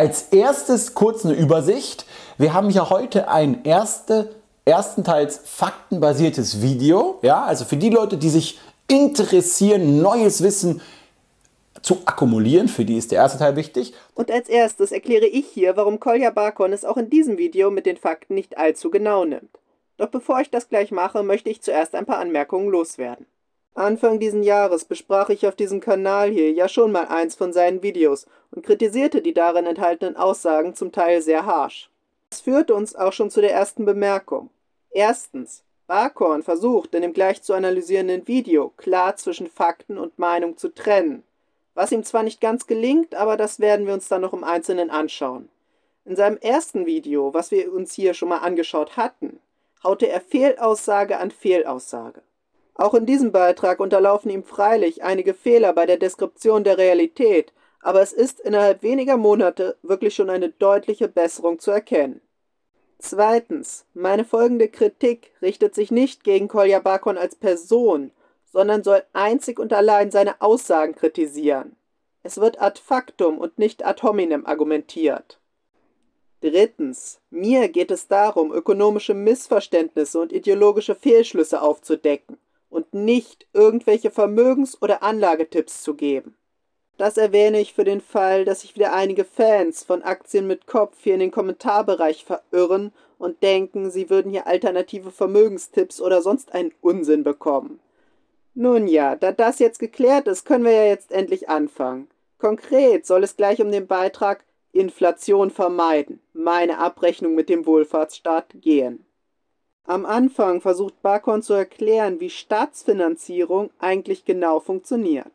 Als erstes kurz eine Übersicht. Wir haben hier heute ein erste, erstenteils faktenbasiertes Video. Ja, also für die Leute, die sich interessieren, neues Wissen zu akkumulieren. Für die ist der erste Teil wichtig. Und als erstes erkläre ich hier, warum Kolja Barkon es auch in diesem Video mit den Fakten nicht allzu genau nimmt. Doch bevor ich das gleich mache, möchte ich zuerst ein paar Anmerkungen loswerden. Anfang diesen Jahres besprach ich auf diesem Kanal hier ja schon mal eins von seinen Videos und kritisierte die darin enthaltenen Aussagen zum Teil sehr harsch. Das führte uns auch schon zu der ersten Bemerkung. Erstens, Barkhorn versucht in dem gleich zu analysierenden Video klar zwischen Fakten und Meinung zu trennen was ihm zwar nicht ganz gelingt, aber das werden wir uns dann noch im Einzelnen anschauen. In seinem ersten Video, was wir uns hier schon mal angeschaut hatten, haute er Fehlaussage an Fehlaussage. Auch in diesem Beitrag unterlaufen ihm freilich einige Fehler bei der Deskription der Realität, aber es ist innerhalb weniger Monate wirklich schon eine deutliche Besserung zu erkennen. Zweitens, meine folgende Kritik richtet sich nicht gegen Kolja Bakon als Person, sondern soll einzig und allein seine Aussagen kritisieren. Es wird ad factum und nicht ad hominem argumentiert. Drittens. Mir geht es darum, ökonomische Missverständnisse und ideologische Fehlschlüsse aufzudecken und nicht irgendwelche Vermögens- oder Anlagetipps zu geben. Das erwähne ich für den Fall, dass sich wieder einige Fans von Aktien mit Kopf hier in den Kommentarbereich verirren und denken, sie würden hier alternative Vermögenstipps oder sonst einen Unsinn bekommen. Nun ja, da das jetzt geklärt ist, können wir ja jetzt endlich anfangen. Konkret soll es gleich um den Beitrag Inflation vermeiden, meine Abrechnung mit dem Wohlfahrtsstaat gehen. Am Anfang versucht Bakon zu erklären, wie Staatsfinanzierung eigentlich genau funktioniert.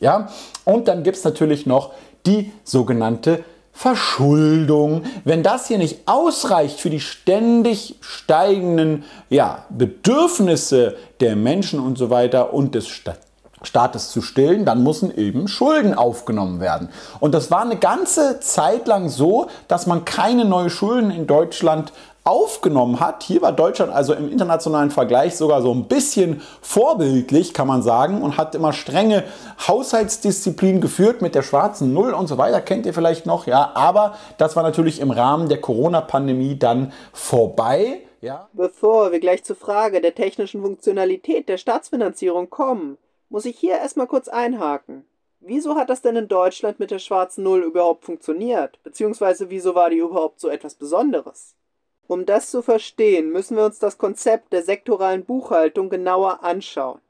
Ja, und dann gibt es natürlich noch die sogenannte Verschuldung. Wenn das hier nicht ausreicht für die ständig steigenden ja, Bedürfnisse der Menschen und so weiter und des Staates zu stillen, dann müssen eben Schulden aufgenommen werden. Und das war eine ganze Zeit lang so, dass man keine neuen Schulden in Deutschland aufgenommen hat. Hier war Deutschland also im internationalen Vergleich sogar so ein bisschen vorbildlich, kann man sagen, und hat immer strenge Haushaltsdisziplin geführt mit der schwarzen Null und so weiter, kennt ihr vielleicht noch, ja. Aber das war natürlich im Rahmen der Corona-Pandemie dann vorbei. Ja. Bevor wir gleich zur Frage der technischen Funktionalität der Staatsfinanzierung kommen, muss ich hier erstmal kurz einhaken. Wieso hat das denn in Deutschland mit der schwarzen Null überhaupt funktioniert? Beziehungsweise wieso war die überhaupt so etwas Besonderes? Um das zu verstehen, müssen wir uns das Konzept der sektoralen Buchhaltung genauer anschauen.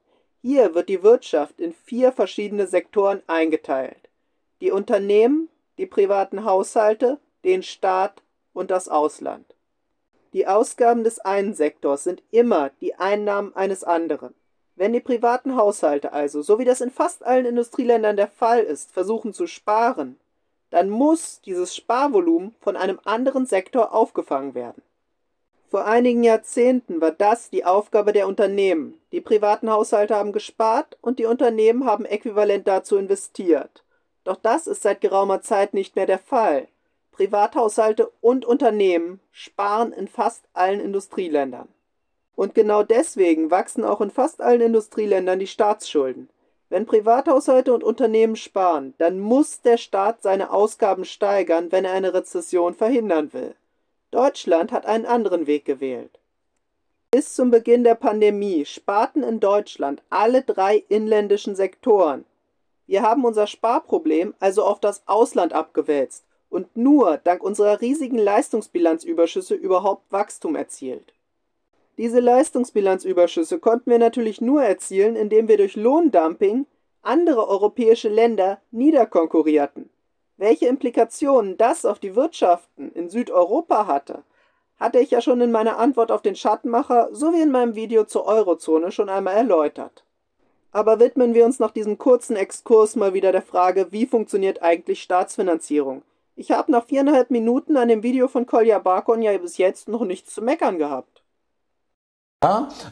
Hier wird die Wirtschaft in vier verschiedene Sektoren eingeteilt. Die Unternehmen, die privaten Haushalte, den Staat und das Ausland. Die Ausgaben des einen Sektors sind immer die Einnahmen eines anderen. Wenn die privaten Haushalte also, so wie das in fast allen Industrieländern der Fall ist, versuchen zu sparen, dann muss dieses Sparvolumen von einem anderen Sektor aufgefangen werden. Vor einigen Jahrzehnten war das die Aufgabe der Unternehmen. Die privaten Haushalte haben gespart und die Unternehmen haben äquivalent dazu investiert. Doch das ist seit geraumer Zeit nicht mehr der Fall. Privathaushalte und Unternehmen sparen in fast allen Industrieländern. Und genau deswegen wachsen auch in fast allen Industrieländern die Staatsschulden. Wenn Privathaushalte und Unternehmen sparen, dann muss der Staat seine Ausgaben steigern, wenn er eine Rezession verhindern will. Deutschland hat einen anderen Weg gewählt. Bis zum Beginn der Pandemie sparten in Deutschland alle drei inländischen Sektoren. Wir haben unser Sparproblem also auf das Ausland abgewälzt und nur dank unserer riesigen Leistungsbilanzüberschüsse überhaupt Wachstum erzielt. Diese Leistungsbilanzüberschüsse konnten wir natürlich nur erzielen, indem wir durch Lohndumping andere europäische Länder niederkonkurrierten. Welche Implikationen das auf die Wirtschaften in Südeuropa hatte, hatte ich ja schon in meiner Antwort auf den Schattenmacher sowie in meinem Video zur Eurozone schon einmal erläutert. Aber widmen wir uns nach diesem kurzen Exkurs mal wieder der Frage, wie funktioniert eigentlich Staatsfinanzierung? Ich habe nach viereinhalb Minuten an dem Video von Kolja Barkon ja bis jetzt noch nichts zu meckern gehabt.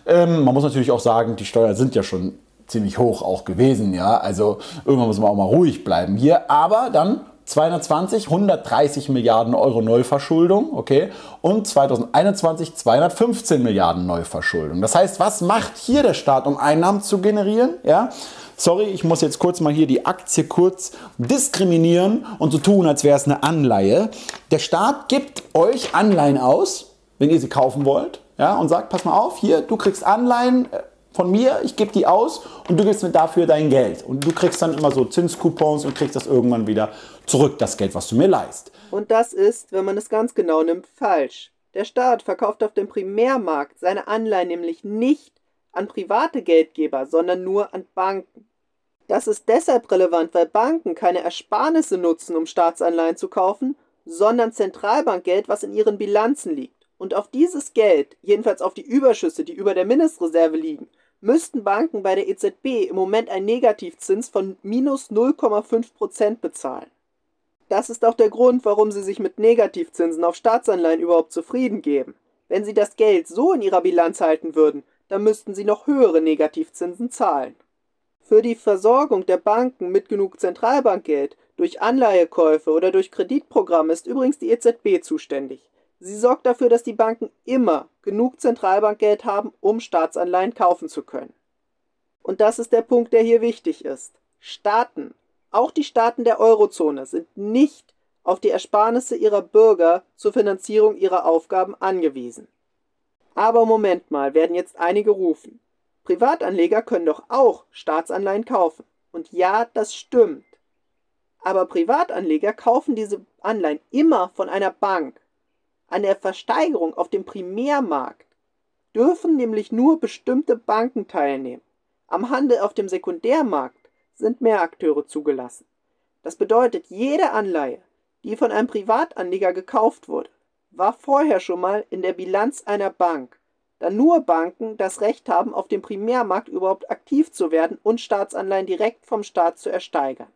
Ähm, man muss natürlich auch sagen, die Steuern sind ja schon ziemlich hoch auch gewesen, ja. Also irgendwann muss man auch mal ruhig bleiben hier. Aber dann 220, 130 Milliarden Euro Neuverschuldung, okay, und 2021 215 Milliarden Neuverschuldung. Das heißt, was macht hier der Staat, um Einnahmen zu generieren? Ja, sorry, ich muss jetzt kurz mal hier die Aktie kurz diskriminieren und so tun, als wäre es eine Anleihe. Der Staat gibt euch Anleihen aus, wenn ihr sie kaufen wollt, ja, und sagt, pass mal auf, hier, du kriegst Anleihen äh, von mir, ich gebe die aus und du gibst mir dafür dein Geld. Und du kriegst dann immer so Zinskupons und kriegst das irgendwann wieder zurück, das Geld, was du mir leist. Und das ist, wenn man es ganz genau nimmt, falsch. Der Staat verkauft auf dem Primärmarkt seine Anleihen nämlich nicht an private Geldgeber, sondern nur an Banken. Das ist deshalb relevant, weil Banken keine Ersparnisse nutzen, um Staatsanleihen zu kaufen, sondern Zentralbankgeld, was in ihren Bilanzen liegt. Und auf dieses Geld, jedenfalls auf die Überschüsse, die über der Mindestreserve liegen, müssten Banken bei der EZB im Moment einen Negativzins von minus 0,5% bezahlen. Das ist auch der Grund, warum sie sich mit Negativzinsen auf Staatsanleihen überhaupt zufrieden geben. Wenn sie das Geld so in ihrer Bilanz halten würden, dann müssten sie noch höhere Negativzinsen zahlen. Für die Versorgung der Banken mit genug Zentralbankgeld durch Anleihekäufe oder durch Kreditprogramme ist übrigens die EZB zuständig. Sie sorgt dafür, dass die Banken immer genug Zentralbankgeld haben, um Staatsanleihen kaufen zu können. Und das ist der Punkt, der hier wichtig ist. Staaten, auch die Staaten der Eurozone, sind nicht auf die Ersparnisse ihrer Bürger zur Finanzierung ihrer Aufgaben angewiesen. Aber Moment mal, werden jetzt einige rufen. Privatanleger können doch auch Staatsanleihen kaufen. Und ja, das stimmt. Aber Privatanleger kaufen diese Anleihen immer von einer Bank an der Versteigerung auf dem Primärmarkt dürfen nämlich nur bestimmte Banken teilnehmen. Am Handel auf dem Sekundärmarkt sind mehr Akteure zugelassen. Das bedeutet, jede Anleihe, die von einem Privatanleger gekauft wurde, war vorher schon mal in der Bilanz einer Bank, da nur Banken das Recht haben, auf dem Primärmarkt überhaupt aktiv zu werden und Staatsanleihen direkt vom Staat zu ersteigern.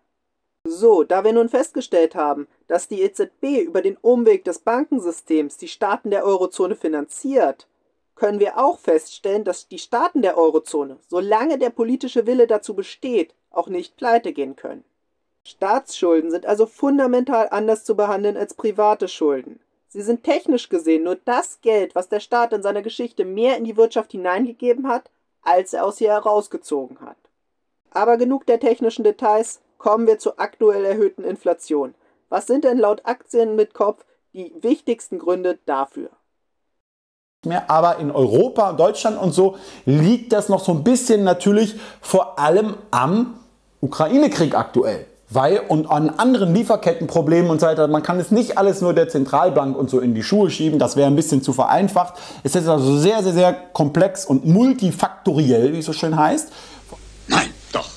So, da wir nun festgestellt haben, dass die EZB über den Umweg des Bankensystems die Staaten der Eurozone finanziert, können wir auch feststellen, dass die Staaten der Eurozone, solange der politische Wille dazu besteht, auch nicht pleite gehen können. Staatsschulden sind also fundamental anders zu behandeln als private Schulden. Sie sind technisch gesehen nur das Geld, was der Staat in seiner Geschichte mehr in die Wirtschaft hineingegeben hat, als er aus ihr herausgezogen hat. Aber genug der technischen Details, kommen wir zur aktuell erhöhten Inflation. Was sind denn laut Aktien mit Kopf die wichtigsten Gründe dafür? Mehr, aber in Europa, Deutschland und so liegt das noch so ein bisschen natürlich vor allem am Ukraine-Krieg aktuell. Weil und an anderen Lieferkettenproblemen und so weiter, man kann es nicht alles nur der Zentralbank und so in die Schuhe schieben, das wäre ein bisschen zu vereinfacht. Es ist also sehr, sehr, sehr komplex und multifaktoriell, wie es so schön heißt. Nein, doch.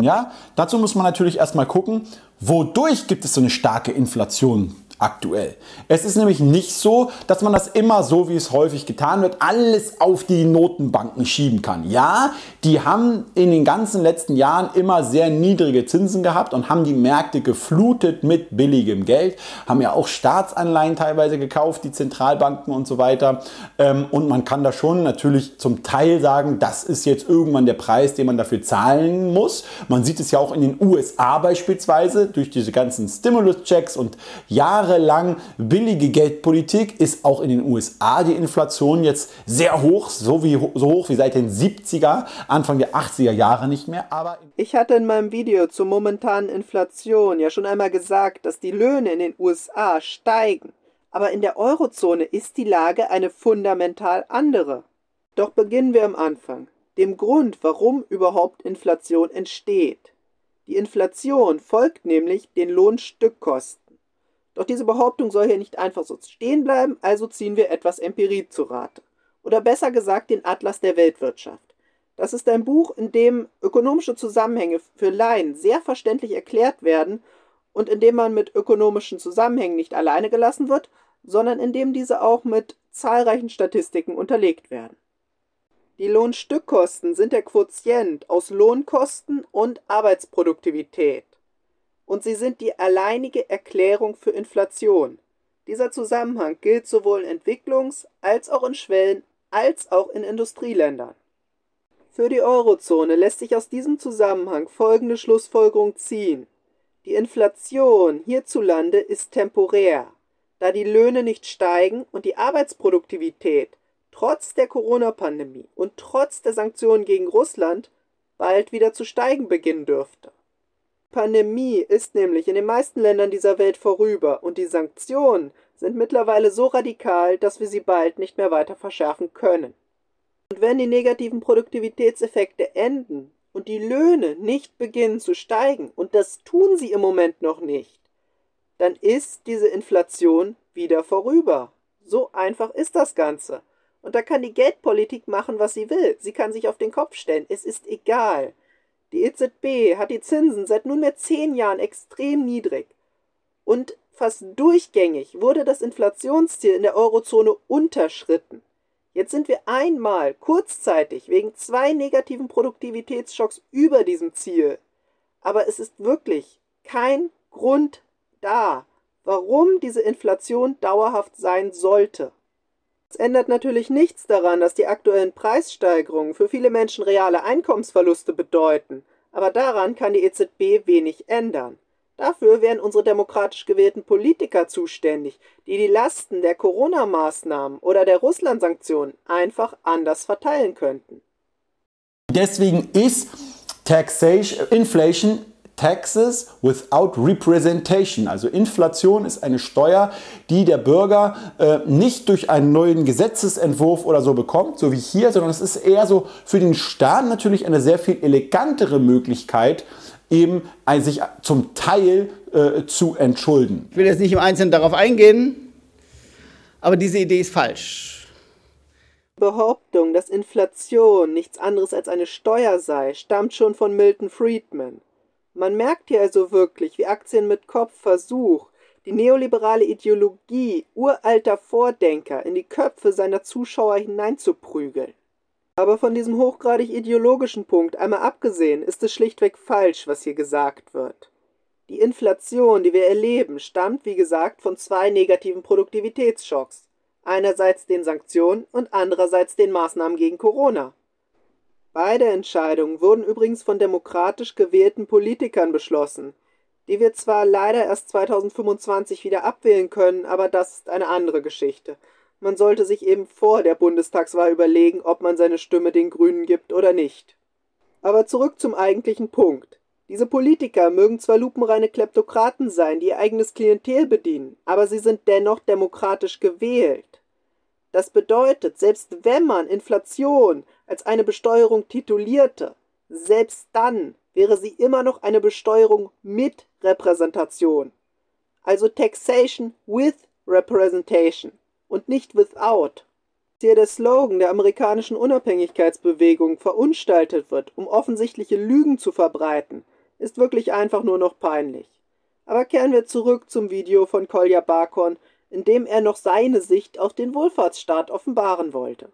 Ja, dazu muss man natürlich erstmal gucken, wodurch gibt es so eine starke Inflation aktuell. Es ist nämlich nicht so, dass man das immer so, wie es häufig getan wird, alles auf die Notenbanken schieben kann. Ja, die haben in den ganzen letzten Jahren immer sehr niedrige Zinsen gehabt und haben die Märkte geflutet mit billigem Geld, haben ja auch Staatsanleihen teilweise gekauft, die Zentralbanken und so weiter. Ähm, und man kann da schon natürlich zum Teil sagen, das ist jetzt irgendwann der Preis, den man dafür zahlen muss. Man sieht es ja auch in den USA beispielsweise durch diese ganzen Stimulus-Checks und Jahre jahrelang billige Geldpolitik ist auch in den USA die Inflation jetzt sehr hoch, so, wie, so hoch wie seit den 70er, Anfang der 80er Jahre nicht mehr. Aber ich hatte in meinem Video zur momentanen Inflation ja schon einmal gesagt, dass die Löhne in den USA steigen. Aber in der Eurozone ist die Lage eine fundamental andere. Doch beginnen wir am Anfang, dem Grund, warum überhaupt Inflation entsteht. Die Inflation folgt nämlich den Lohnstückkosten. Doch diese Behauptung soll hier nicht einfach so stehen bleiben, also ziehen wir etwas Empirie zu Rate. Oder besser gesagt den Atlas der Weltwirtschaft. Das ist ein Buch, in dem ökonomische Zusammenhänge für Laien sehr verständlich erklärt werden und in dem man mit ökonomischen Zusammenhängen nicht alleine gelassen wird, sondern in dem diese auch mit zahlreichen Statistiken unterlegt werden. Die Lohnstückkosten sind der Quotient aus Lohnkosten und Arbeitsproduktivität und sie sind die alleinige Erklärung für Inflation. Dieser Zusammenhang gilt sowohl in Entwicklungs- als auch in Schwellen- als auch in Industrieländern. Für die Eurozone lässt sich aus diesem Zusammenhang folgende Schlussfolgerung ziehen. Die Inflation hierzulande ist temporär, da die Löhne nicht steigen und die Arbeitsproduktivität trotz der Corona-Pandemie und trotz der Sanktionen gegen Russland bald wieder zu steigen beginnen dürfte. Pandemie ist nämlich in den meisten Ländern dieser Welt vorüber und die Sanktionen sind mittlerweile so radikal, dass wir sie bald nicht mehr weiter verschärfen können. Und wenn die negativen Produktivitätseffekte enden und die Löhne nicht beginnen zu steigen, und das tun sie im Moment noch nicht, dann ist diese Inflation wieder vorüber. So einfach ist das Ganze. Und da kann die Geldpolitik machen, was sie will. Sie kann sich auf den Kopf stellen. Es ist egal. Die EZB hat die Zinsen seit nunmehr zehn Jahren extrem niedrig. Und fast durchgängig wurde das Inflationsziel in der Eurozone unterschritten. Jetzt sind wir einmal kurzzeitig wegen zwei negativen Produktivitätsschocks über diesem Ziel. Aber es ist wirklich kein Grund da, warum diese Inflation dauerhaft sein sollte. Es ändert natürlich nichts daran, dass die aktuellen Preissteigerungen für viele Menschen reale Einkommensverluste bedeuten, aber daran kann die EZB wenig ändern. Dafür wären unsere demokratisch gewählten Politiker zuständig, die die Lasten der Corona-Maßnahmen oder der Russland-Sanktionen einfach anders verteilen könnten. Deswegen ist Taxation, Inflation Taxes without representation. Also Inflation ist eine Steuer, die der Bürger äh, nicht durch einen neuen Gesetzesentwurf oder so bekommt, so wie hier, sondern es ist eher so für den Staat natürlich eine sehr viel elegantere Möglichkeit, eben sich zum Teil äh, zu entschulden. Ich will jetzt nicht im Einzelnen darauf eingehen, aber diese Idee ist falsch. Behauptung, dass Inflation nichts anderes als eine Steuer sei, stammt schon von Milton Friedman. Man merkt hier also wirklich, wie Aktien mit Kopf versucht, die neoliberale Ideologie uralter Vordenker in die Köpfe seiner Zuschauer hineinzuprügeln. Aber von diesem hochgradig ideologischen Punkt einmal abgesehen, ist es schlichtweg falsch, was hier gesagt wird. Die Inflation, die wir erleben, stammt, wie gesagt, von zwei negativen Produktivitätsschocks. Einerseits den Sanktionen und andererseits den Maßnahmen gegen Corona. Beide Entscheidungen wurden übrigens von demokratisch gewählten Politikern beschlossen, die wir zwar leider erst 2025 wieder abwählen können, aber das ist eine andere Geschichte. Man sollte sich eben vor der Bundestagswahl überlegen, ob man seine Stimme den Grünen gibt oder nicht. Aber zurück zum eigentlichen Punkt. Diese Politiker mögen zwar lupenreine Kleptokraten sein, die ihr eigenes Klientel bedienen, aber sie sind dennoch demokratisch gewählt. Das bedeutet, selbst wenn man Inflation als eine Besteuerung titulierte, selbst dann wäre sie immer noch eine Besteuerung mit Repräsentation. Also Taxation with Representation und nicht without. Hier der Slogan der amerikanischen Unabhängigkeitsbewegung verunstaltet wird, um offensichtliche Lügen zu verbreiten, ist wirklich einfach nur noch peinlich. Aber kehren wir zurück zum Video von Kolja Barkon, in dem er noch seine Sicht auf den Wohlfahrtsstaat offenbaren wollte.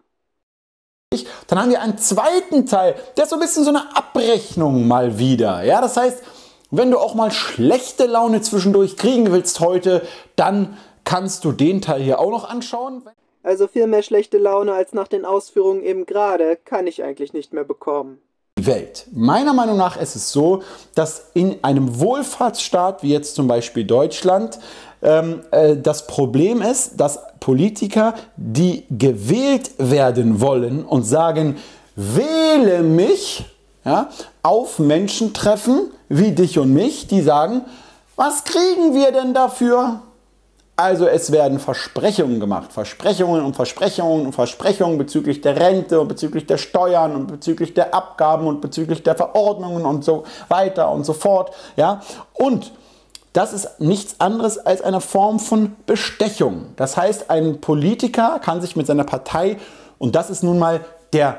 Dann haben wir einen zweiten Teil, der ist so ein bisschen so eine Abrechnung mal wieder. Ja, das heißt, wenn du auch mal schlechte Laune zwischendurch kriegen willst heute, dann kannst du den Teil hier auch noch anschauen. Also viel mehr schlechte Laune als nach den Ausführungen eben gerade kann ich eigentlich nicht mehr bekommen. Welt. Meiner Meinung nach ist es so, dass in einem Wohlfahrtsstaat wie jetzt zum Beispiel Deutschland ähm, äh, das Problem ist, dass Politiker, die gewählt werden wollen und sagen, wähle mich, ja, auf Menschen treffen wie dich und mich, die sagen, was kriegen wir denn dafür? Also es werden Versprechungen gemacht, Versprechungen und Versprechungen und Versprechungen bezüglich der Rente und bezüglich der Steuern und bezüglich der Abgaben und bezüglich der Verordnungen und so weiter und so fort. Ja? Und das ist nichts anderes als eine Form von Bestechung. Das heißt, ein Politiker kann sich mit seiner Partei, und das ist nun mal der,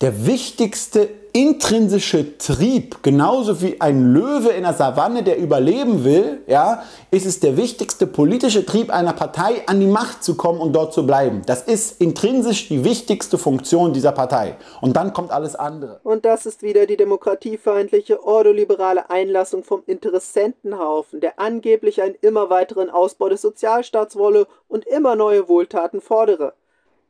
der wichtigste intrinsische Trieb, genauso wie ein Löwe in der Savanne, der überleben will, ja, ist es der wichtigste politische Trieb einer Partei, an die Macht zu kommen und dort zu bleiben. Das ist intrinsisch die wichtigste Funktion dieser Partei. Und dann kommt alles andere. Und das ist wieder die demokratiefeindliche, ordoliberale Einlassung vom Interessentenhaufen, der angeblich einen immer weiteren Ausbau des Sozialstaats wolle und immer neue Wohltaten fordere.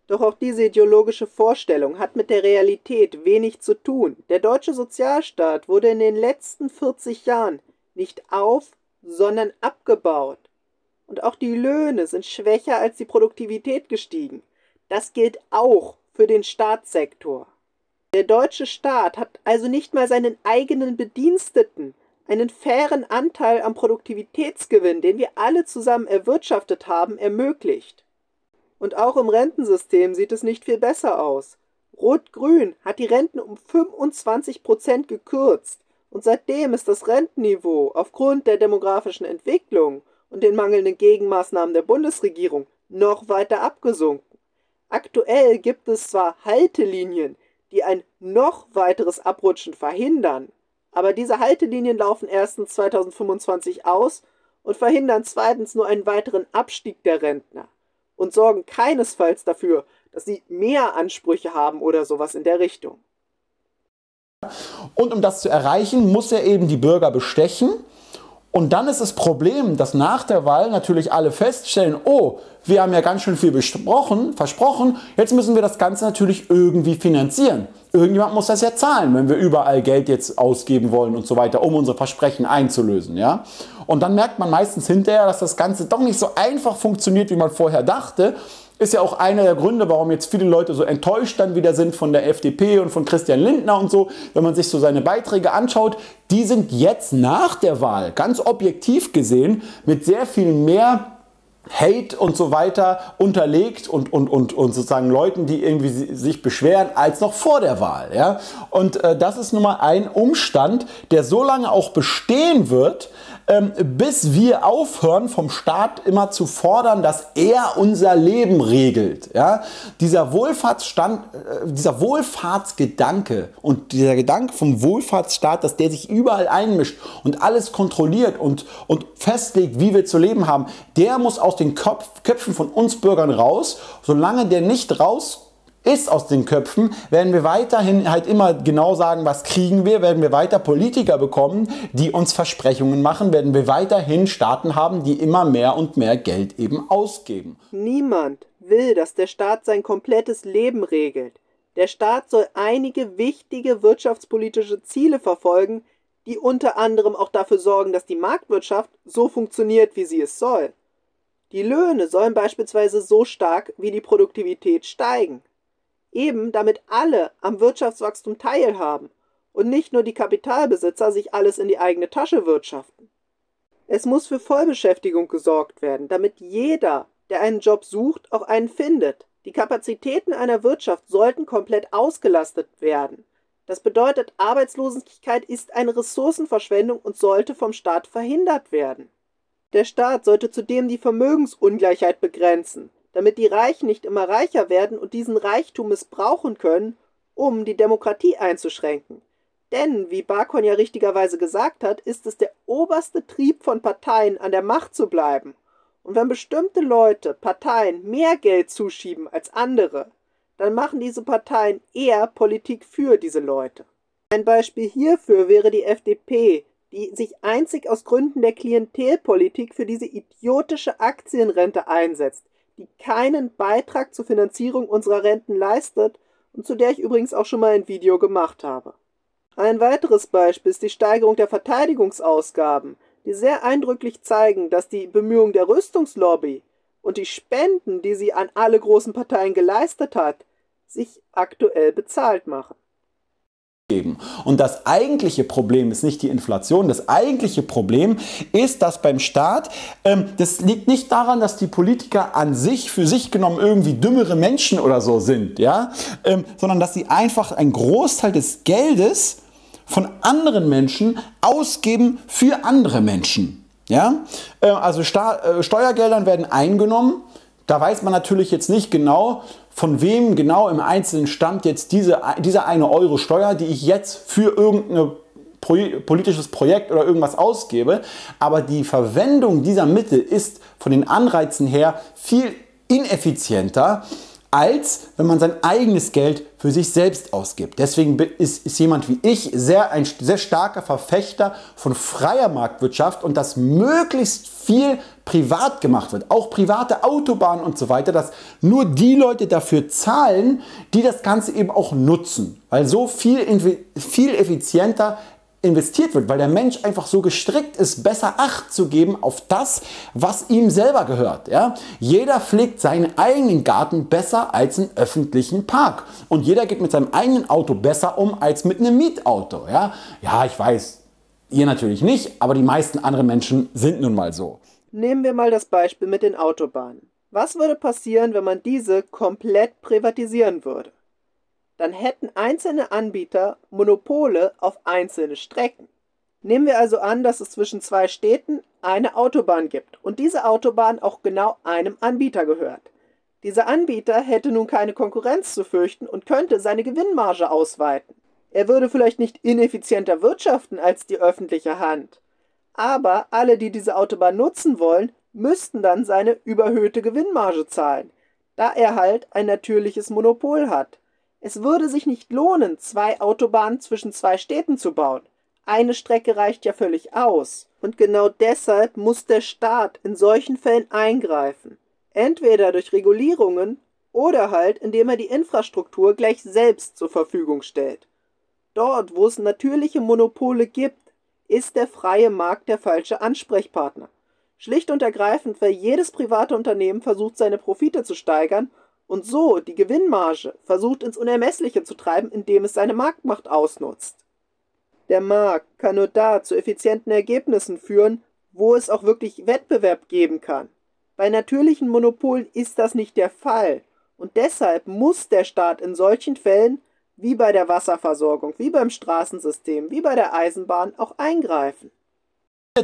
Doch auch diese ideologische Vorstellung hat mit der Realität wenig zu tun. Der deutsche Sozialstaat wurde in den letzten 40 Jahren nicht auf, sondern abgebaut. Und auch die Löhne sind schwächer als die Produktivität gestiegen. Das gilt auch für den Staatssektor. Der deutsche Staat hat also nicht mal seinen eigenen Bediensteten einen fairen Anteil am Produktivitätsgewinn, den wir alle zusammen erwirtschaftet haben, ermöglicht. Und auch im Rentensystem sieht es nicht viel besser aus. Rot-Grün hat die Renten um 25 Prozent gekürzt und seitdem ist das Rentenniveau aufgrund der demografischen Entwicklung und den mangelnden Gegenmaßnahmen der Bundesregierung noch weiter abgesunken. Aktuell gibt es zwar Haltelinien, die ein noch weiteres Abrutschen verhindern, aber diese Haltelinien laufen erstens 2025 aus und verhindern zweitens nur einen weiteren Abstieg der Rentner und sorgen keinesfalls dafür, dass sie mehr Ansprüche haben oder sowas in der Richtung. Und um das zu erreichen, muss er eben die Bürger bestechen und dann ist das Problem, dass nach der Wahl natürlich alle feststellen, oh, wir haben ja ganz schön viel besprochen, versprochen, jetzt müssen wir das Ganze natürlich irgendwie finanzieren. Irgendjemand muss das ja zahlen, wenn wir überall Geld jetzt ausgeben wollen und so weiter, um unsere Versprechen einzulösen. Ja? Und dann merkt man meistens hinterher, dass das Ganze doch nicht so einfach funktioniert, wie man vorher dachte ist ja auch einer der Gründe, warum jetzt viele Leute so enttäuscht dann wieder sind von der FDP und von Christian Lindner und so. Wenn man sich so seine Beiträge anschaut, die sind jetzt nach der Wahl, ganz objektiv gesehen, mit sehr viel mehr Hate und so weiter unterlegt und, und, und, und sozusagen Leuten, die irgendwie sich beschweren, als noch vor der Wahl. Ja? Und äh, das ist nun mal ein Umstand, der so lange auch bestehen wird, bis wir aufhören, vom Staat immer zu fordern, dass er unser Leben regelt. Ja? Dieser, Wohlfahrtsstand, äh, dieser Wohlfahrtsgedanke und dieser Gedanke vom Wohlfahrtsstaat, dass der sich überall einmischt und alles kontrolliert und, und festlegt, wie wir zu leben haben, der muss aus den Köpf, Köpfen von uns Bürgern raus. Solange der nicht rauskommt, ist aus den Köpfen, werden wir weiterhin halt immer genau sagen, was kriegen wir, werden wir weiter Politiker bekommen, die uns Versprechungen machen, werden wir weiterhin Staaten haben, die immer mehr und mehr Geld eben ausgeben. Niemand will, dass der Staat sein komplettes Leben regelt. Der Staat soll einige wichtige wirtschaftspolitische Ziele verfolgen, die unter anderem auch dafür sorgen, dass die Marktwirtschaft so funktioniert, wie sie es soll. Die Löhne sollen beispielsweise so stark wie die Produktivität steigen eben damit alle am Wirtschaftswachstum teilhaben und nicht nur die Kapitalbesitzer sich alles in die eigene Tasche wirtschaften. Es muss für Vollbeschäftigung gesorgt werden, damit jeder, der einen Job sucht, auch einen findet. Die Kapazitäten einer Wirtschaft sollten komplett ausgelastet werden. Das bedeutet, Arbeitslosigkeit ist eine Ressourcenverschwendung und sollte vom Staat verhindert werden. Der Staat sollte zudem die Vermögensungleichheit begrenzen damit die Reichen nicht immer reicher werden und diesen Reichtum missbrauchen können, um die Demokratie einzuschränken. Denn, wie Barkon ja richtigerweise gesagt hat, ist es der oberste Trieb von Parteien, an der Macht zu bleiben. Und wenn bestimmte Leute Parteien mehr Geld zuschieben als andere, dann machen diese Parteien eher Politik für diese Leute. Ein Beispiel hierfür wäre die FDP, die sich einzig aus Gründen der Klientelpolitik für diese idiotische Aktienrente einsetzt, die keinen Beitrag zur Finanzierung unserer Renten leistet und zu der ich übrigens auch schon mal ein Video gemacht habe. Ein weiteres Beispiel ist die Steigerung der Verteidigungsausgaben, die sehr eindrücklich zeigen, dass die Bemühungen der Rüstungslobby und die Spenden, die sie an alle großen Parteien geleistet hat, sich aktuell bezahlt machen geben. Und das eigentliche Problem ist nicht die Inflation, das eigentliche Problem ist, dass beim Staat, ähm, das liegt nicht daran, dass die Politiker an sich für sich genommen irgendwie dümmere Menschen oder so sind, ja, ähm, sondern dass sie einfach einen Großteil des Geldes von anderen Menschen ausgeben für andere Menschen. Ja? Äh, also Sta äh, Steuergeldern werden eingenommen. Da weiß man natürlich jetzt nicht genau, von wem genau im Einzelnen stammt jetzt diese, dieser eine Euro Steuer, die ich jetzt für irgendein politisches Projekt oder irgendwas ausgebe. Aber die Verwendung dieser Mittel ist von den Anreizen her viel ineffizienter als wenn man sein eigenes Geld für sich selbst ausgibt. Deswegen ist, ist jemand wie ich sehr, ein sehr starker Verfechter von freier Marktwirtschaft und dass möglichst viel privat gemacht wird, auch private Autobahnen und so weiter, dass nur die Leute dafür zahlen, die das Ganze eben auch nutzen, weil so viel, viel effizienter investiert wird, weil der Mensch einfach so gestrickt ist, besser Acht zu geben auf das, was ihm selber gehört. Ja? Jeder pflegt seinen eigenen Garten besser als einen öffentlichen Park. Und jeder geht mit seinem eigenen Auto besser um als mit einem Mietauto. Ja, ja ich weiß, ihr natürlich nicht, aber die meisten anderen Menschen sind nun mal so. Nehmen wir mal das Beispiel mit den Autobahnen. Was würde passieren, wenn man diese komplett privatisieren würde? Dann hätten einzelne Anbieter Monopole auf einzelne Strecken. Nehmen wir also an, dass es zwischen zwei Städten eine Autobahn gibt und diese Autobahn auch genau einem Anbieter gehört. Dieser Anbieter hätte nun keine Konkurrenz zu fürchten und könnte seine Gewinnmarge ausweiten. Er würde vielleicht nicht ineffizienter wirtschaften als die öffentliche Hand, aber alle, die diese Autobahn nutzen wollen, müssten dann seine überhöhte Gewinnmarge zahlen, da er halt ein natürliches Monopol hat. Es würde sich nicht lohnen, zwei Autobahnen zwischen zwei Städten zu bauen. Eine Strecke reicht ja völlig aus. Und genau deshalb muss der Staat in solchen Fällen eingreifen. Entweder durch Regulierungen oder halt, indem er die Infrastruktur gleich selbst zur Verfügung stellt. Dort, wo es natürliche Monopole gibt, ist der freie Markt der falsche Ansprechpartner. Schlicht und ergreifend, weil jedes private Unternehmen versucht, seine Profite zu steigern und so die Gewinnmarge versucht ins Unermessliche zu treiben, indem es seine Marktmacht ausnutzt. Der Markt kann nur da zu effizienten Ergebnissen führen, wo es auch wirklich Wettbewerb geben kann. Bei natürlichen Monopolen ist das nicht der Fall und deshalb muss der Staat in solchen Fällen wie bei der Wasserversorgung, wie beim Straßensystem, wie bei der Eisenbahn auch eingreifen.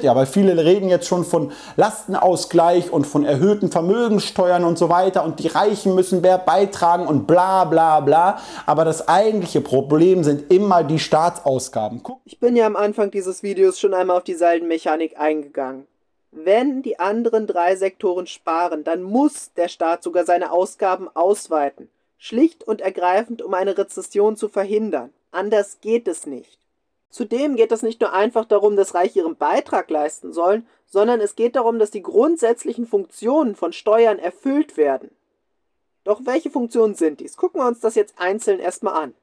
Ja, weil viele reden jetzt schon von Lastenausgleich und von erhöhten Vermögenssteuern und so weiter und die Reichen müssen mehr beitragen und bla bla bla. Aber das eigentliche Problem sind immer die Staatsausgaben. Guck. Ich bin ja am Anfang dieses Videos schon einmal auf die Saldenmechanik eingegangen. Wenn die anderen drei Sektoren sparen, dann muss der Staat sogar seine Ausgaben ausweiten. Schlicht und ergreifend, um eine Rezession zu verhindern. Anders geht es nicht. Zudem geht es nicht nur einfach darum, dass Reiche ihren Beitrag leisten sollen, sondern es geht darum, dass die grundsätzlichen Funktionen von Steuern erfüllt werden. Doch welche Funktionen sind dies? Gucken wir uns das jetzt einzeln erstmal an.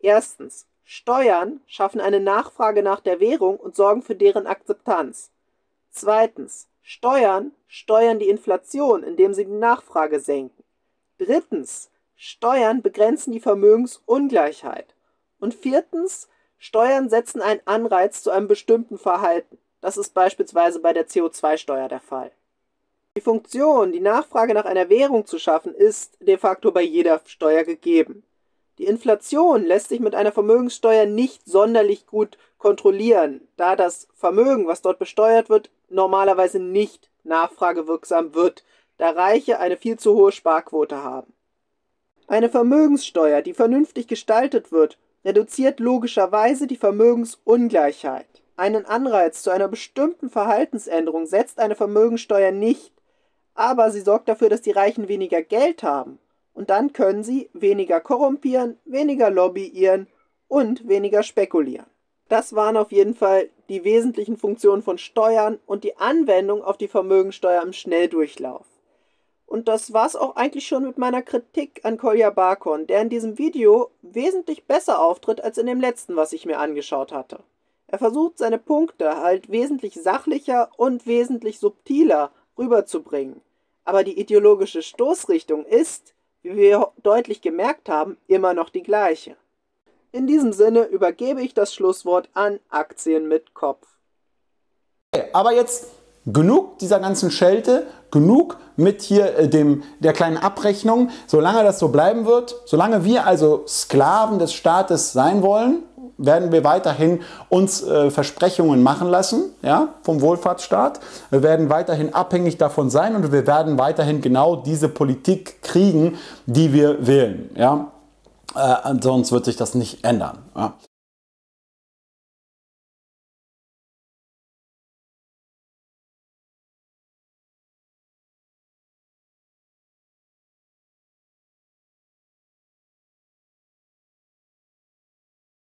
Erstens, Steuern schaffen eine Nachfrage nach der Währung und sorgen für deren Akzeptanz. Zweitens, Steuern steuern die Inflation, indem sie die Nachfrage senken. Drittens, Steuern begrenzen die Vermögensungleichheit. Und viertens, Steuern setzen einen Anreiz zu einem bestimmten Verhalten. Das ist beispielsweise bei der CO2-Steuer der Fall. Die Funktion, die Nachfrage nach einer Währung zu schaffen, ist de facto bei jeder Steuer gegeben. Die Inflation lässt sich mit einer Vermögenssteuer nicht sonderlich gut kontrollieren, da das Vermögen, was dort besteuert wird, normalerweise nicht nachfragewirksam wird, da Reiche eine viel zu hohe Sparquote haben. Eine Vermögenssteuer, die vernünftig gestaltet wird, reduziert logischerweise die Vermögensungleichheit. Einen Anreiz zu einer bestimmten Verhaltensänderung setzt eine Vermögensteuer nicht, aber sie sorgt dafür, dass die Reichen weniger Geld haben. Und dann können sie weniger korrumpieren, weniger lobbyieren und weniger spekulieren. Das waren auf jeden Fall die wesentlichen Funktionen von Steuern und die Anwendung auf die Vermögensteuer im Schnelldurchlauf. Und das war's auch eigentlich schon mit meiner Kritik an Kolja Barkon, der in diesem Video wesentlich besser auftritt als in dem letzten, was ich mir angeschaut hatte. Er versucht seine Punkte halt wesentlich sachlicher und wesentlich subtiler rüberzubringen. Aber die ideologische Stoßrichtung ist, wie wir deutlich gemerkt haben, immer noch die gleiche. In diesem Sinne übergebe ich das Schlusswort an Aktien mit Kopf. Aber jetzt genug dieser ganzen Schelte, genug mit hier äh, dem, der kleinen Abrechnung. Solange das so bleiben wird, solange wir also Sklaven des Staates sein wollen, werden wir weiterhin uns äh, Versprechungen machen lassen ja, vom Wohlfahrtsstaat. Wir werden weiterhin abhängig davon sein und wir werden weiterhin genau diese Politik kriegen, die wir wählen. Ja. Äh, sonst wird sich das nicht ändern. Ja.